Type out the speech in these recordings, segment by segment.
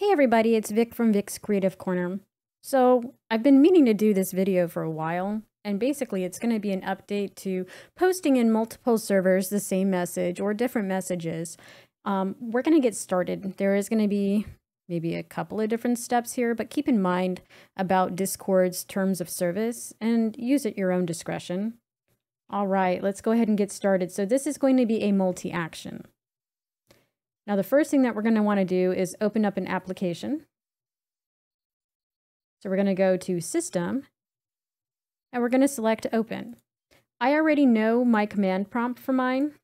Hey everybody, it's Vic from Vic's Creative Corner. So I've been meaning to do this video for a while, and basically it's going to be an update to posting in multiple servers the same message or different messages. Um, we're going to get started. There is going to be maybe a couple of different steps here, but keep in mind about Discord's terms of service and use at your own discretion. All right, let's go ahead and get started. So this is going to be a multi-action. Now the first thing that we're going to want to do is open up an application. So we're going to go to System, and we're going to select Open. I already know my command prompt for mine.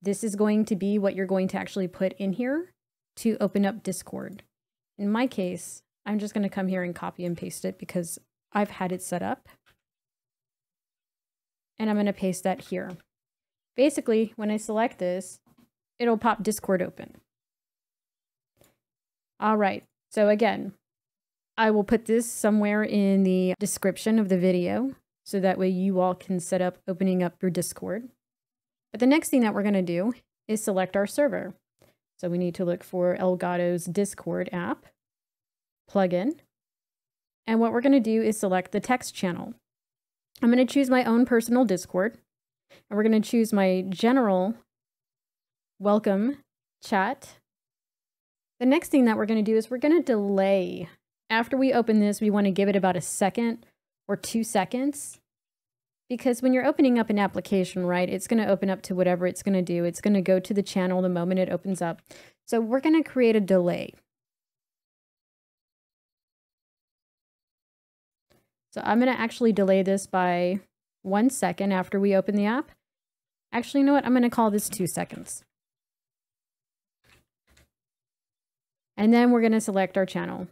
This is going to be what you're going to actually put in here to open up Discord. In my case, I'm just going to come here and copy and paste it because I've had it set up. And I'm going to paste that here. Basically, when I select this, it'll pop Discord open. All right, so again, I will put this somewhere in the description of the video so that way you all can set up opening up your Discord. But the next thing that we're going to do is select our server. So we need to look for Elgato's Discord app, plugin, and what we're going to do is select the text channel. I'm going to choose my own personal Discord, and we're going to choose my general welcome chat. The next thing that we're going to do is we're going to delay. After we open this, we want to give it about a second or two seconds. Because when you're opening up an application, right, it's going to open up to whatever it's going to do. It's going to go to the channel the moment it opens up. So we're going to create a delay. So I'm going to actually delay this by one second after we open the app. Actually, you know what? I'm going to call this two seconds. And then we're going to select our channel.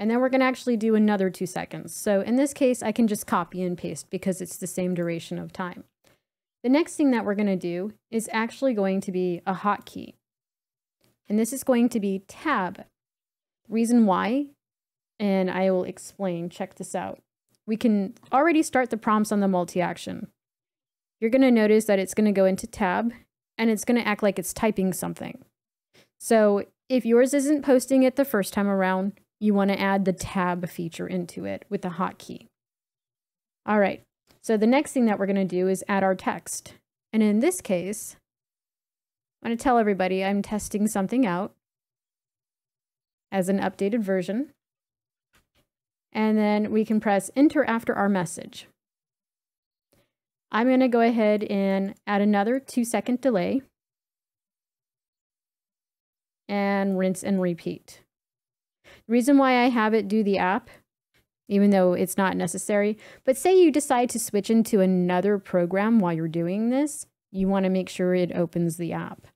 And then we're going to actually do another two seconds. So in this case, I can just copy and paste because it's the same duration of time. The next thing that we're going to do is actually going to be a hotkey. And this is going to be tab. Reason why, and I will explain, check this out. We can already start the prompts on the multi-action. You're going to notice that it's going to go into tab and it's going to act like it's typing something. So if yours isn't posting it the first time around, you want to add the tab feature into it with the hotkey. All right, so the next thing that we're going to do is add our text. And in this case, I'm going to tell everybody I'm testing something out as an updated version. And then we can press enter after our message. I'm going to go ahead and add another two second delay and rinse and repeat. The reason why I have it do the app, even though it's not necessary, but say you decide to switch into another program while you're doing this, you want to make sure it opens the app.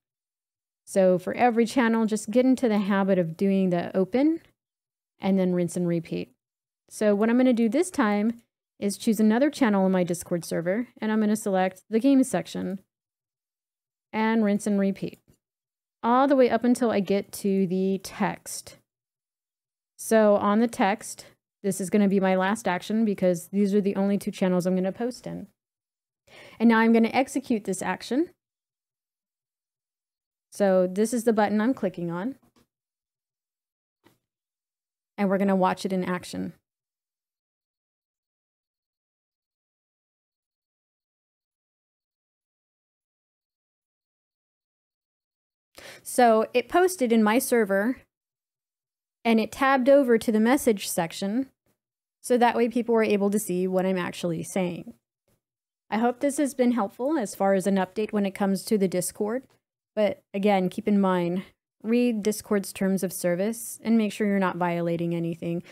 So for every channel, just get into the habit of doing the open and then rinse and repeat. So what I'm going to do this time is choose another channel on my Discord server, and I'm going to select the games section and rinse and repeat all the way up until I get to the text. So on the text, this is going to be my last action because these are the only two channels I'm going to post in. And now I'm going to execute this action. So this is the button I'm clicking on. And we're going to watch it in action. So it posted in my server and it tabbed over to the message section so that way people were able to see what I'm actually saying. I hope this has been helpful as far as an update when it comes to the Discord. But again, keep in mind, read Discord's terms of service and make sure you're not violating anything.